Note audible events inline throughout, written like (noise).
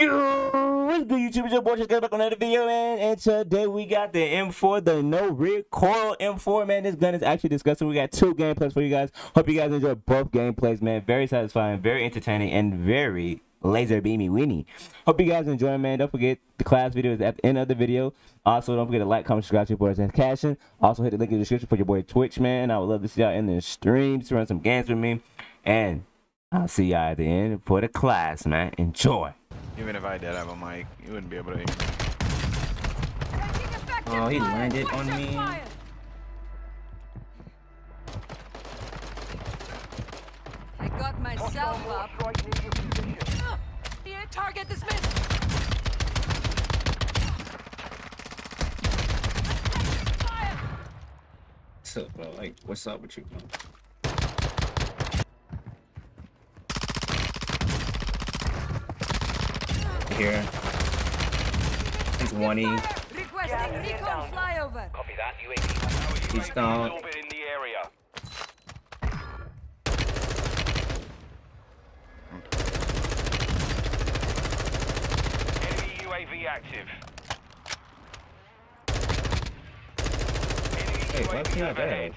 Yo, what's good, YouTube? It's your boy, just got back on another video, man. And today we got the M4, the no recoil M4, man. This gun is actually disgusting. We got two gameplays for you guys. Hope you guys enjoy both gameplays, man. Very satisfying, very entertaining, and very laser beamy weenie. Hope you guys enjoy, man. Don't forget the class video is at the end of the video. Also, don't forget to like, comment, subscribe to your boy Tezkashing. Also, hit the link in the description for your boy Twitch, man. I would love to see y'all in the streams to run some games with me. And I'll see y'all at the end for the class, man. Enjoy. Even if I did have a mic, you wouldn't be able to hear me. Oh, he landed on me. I got myself up. Here, target dismissed. What's up, bro? Like, what's up with you, bro? Here. He's 1E. Requesting recon flyover. Copy that. UAV. He's down. Orbit in the area. Enemy UAV active. Hey, why UAV can't I overhead.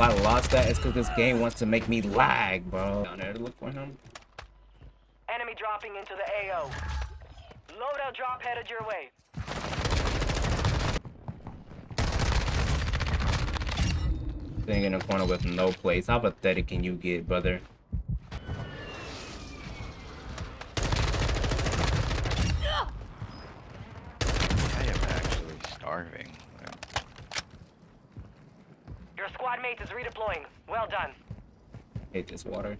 If I lost that, it's because this game wants to make me lag, bro. Down there to look for him. Enemy dropping into the AO. Loadout drop headed your way. Sitting in the corner with no place. How pathetic can you get, brother? I am actually starving. Squad mate is redeploying. Well done. Hate this water.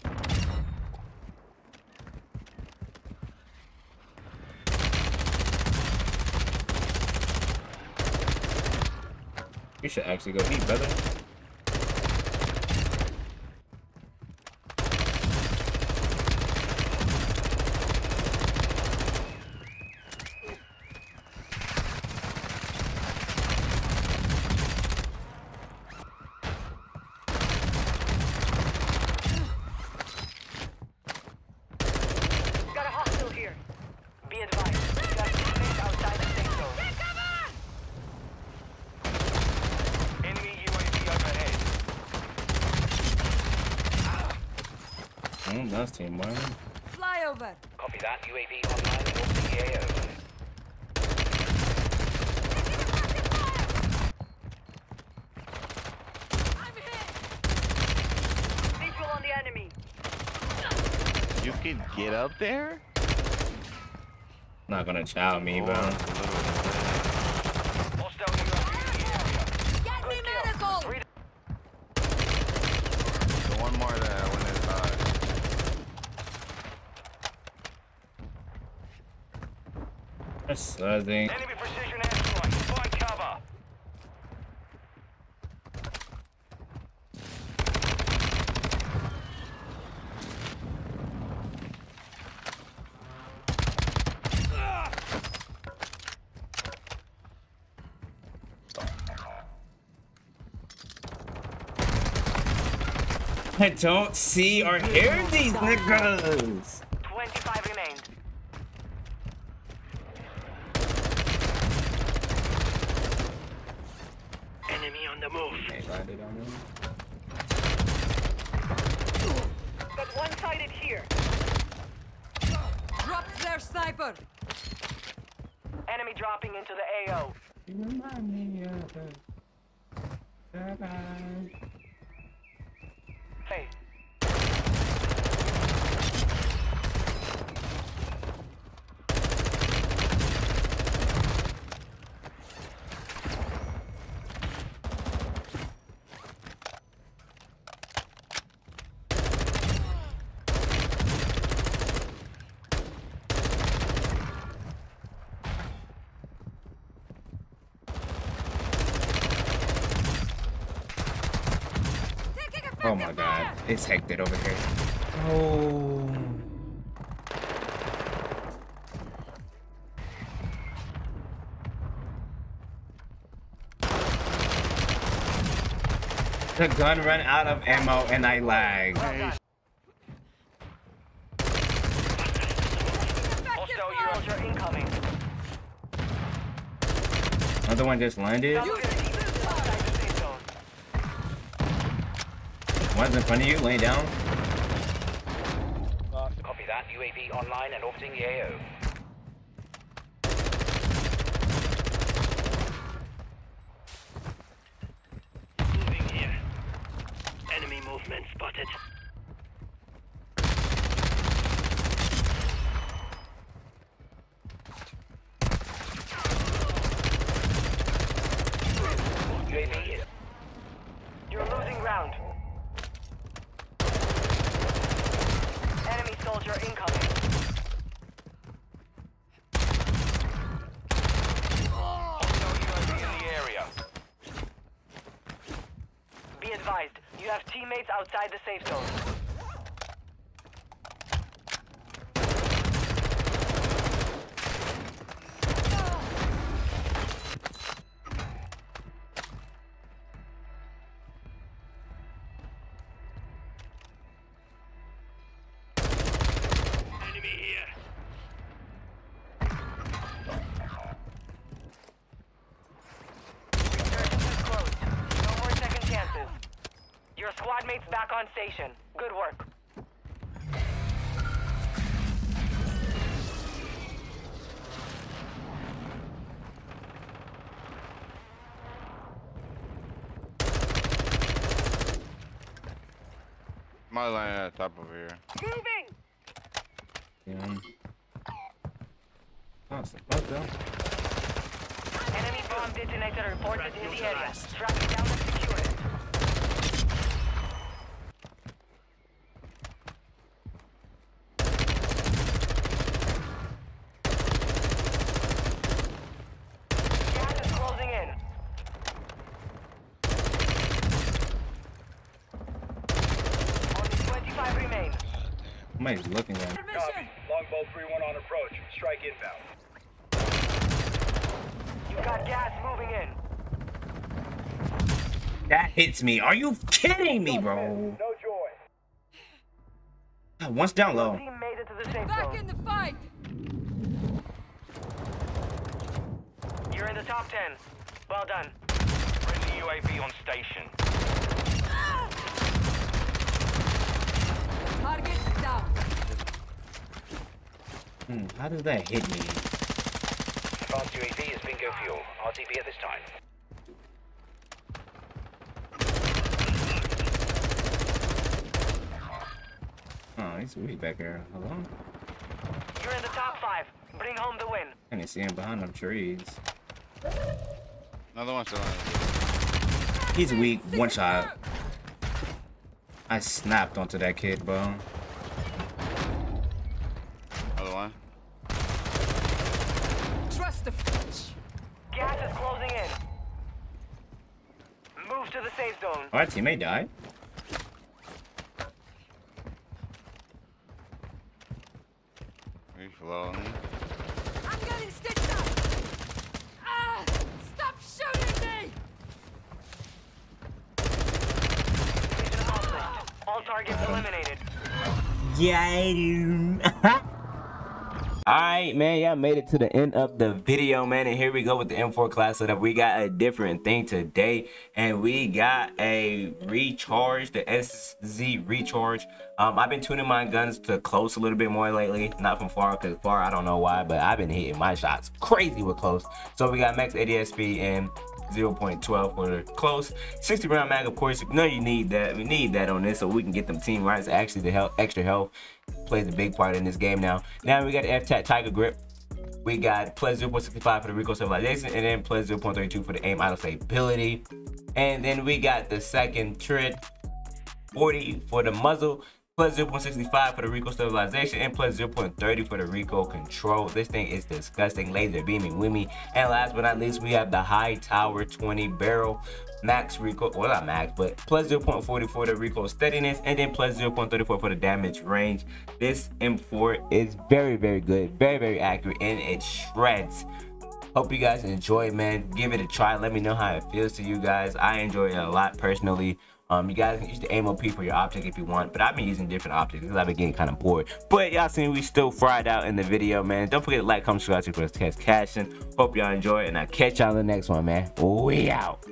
You should actually go eat, brother. Got a hostile here. Be advised. You got teammates outside the safe zone. Enemy UAV overhead. That's team, boy. Flyover. Copy that. UAV online and open the I'm hit. Visual on the enemy. You can get up there? Not gonna chow me, bro. Oh, Or- Hostile UAV in the area. Get me medical. The one more that when it uh That's suzzing. Enemy precision airstrike. Find cover. I don't see or hear these niggas. 25 remain. Enemy on the move. Hey, landed on him. Got one sided here. Dropped their sniper. Enemy dropping into the AO. You remind me of a- Hey. Oh my god, it's hectic over here. Oh. The gun ran out of ammo and I lag. Hostile Another one just landed. Outside the safe zone. One's in front of you, laying down. Copy that. UAV online and orbiting the AO. Moving here. Enemy movement spotted. UAV here. You're losing round. Enemy soldier incoming. Hostile UAV in the area. Be advised, you have teammates outside the safe zone. Back on station. Good work. My line at the top over here. Moving! Yeah. Oh, it's the fuck though. Enemy bomb detonator reported in the area. Track it down and secure it. Gas is closing in. Only 25 remain. Somebody's looking at me. Mission. Longbow 3-1 on approach. Strike inbound. You've got gas moving in. That hits me. Are you kidding me, bro? No joy. Once down low. Made it to the safe Back zone. in the fight. You're in the top 10. Well done. Friendly UAV on station. Ah! Target down. Hmm, how does that hit me? Advanced UAV is bingo fuel. RTB at this time. Oh, he's way back there. Hello? You're in the top 5. Bring home the win. I can see him behind them trees. Another one still on. He's weak. One shot. I snapped onto that kid, bro. Another one. Trust the French. Gas is closing in. Move to the safe zone. Our teammate died. He's low. I'm getting stitched up. Ah! Stop shooting me! Mission. All targets eliminated. Yeah, I do. (laughs) Alright, man, y'all made it to the end of the video, man. And here we go with the M4 class setup. We got a different thing today, and we got a recharge, the SZ recharge. Um, I've been tuning my guns to close a little bit more lately, not from far, because far, I don't know why, but I've been hitting my shots crazy with close. So we got max ADSP and 0.12 for the close. 60 round mag of course you know you need that. We need that on this so we can get them team rights. Actually the health extra health plays a big part in this game now. Now we got the FTAC tiger grip. We got plus 0.65 for the recoil stabilization and then plus 0.32 for the aim auto stability and then we got the second trid 40 for the muzzle plus 0.65 for the recoil stabilization and plus 0.30 for the recoil control. This thing is disgusting. Laser beaming with me. And last but not least, we have the high tower 20 barrel max recoil, well not max, but plus 0.40 for the recoil steadiness and then plus 0.34 for the damage range. This M4 is very, very good, very, very accurate, and it shreds. Hope you guys enjoy man. Give it a try. Let me know how it feels to you guys. I enjoy it a lot personally. Um, you guys can use the AMOP for your optic if you want, but I've been using different optics because I've been getting kind of bored. But y'all seen we still fried out in the video, man. Don't forget to like, comment, subscribe, to Tezkashing. Hope y'all enjoy and I'll catch y'all in the next one, man. We out.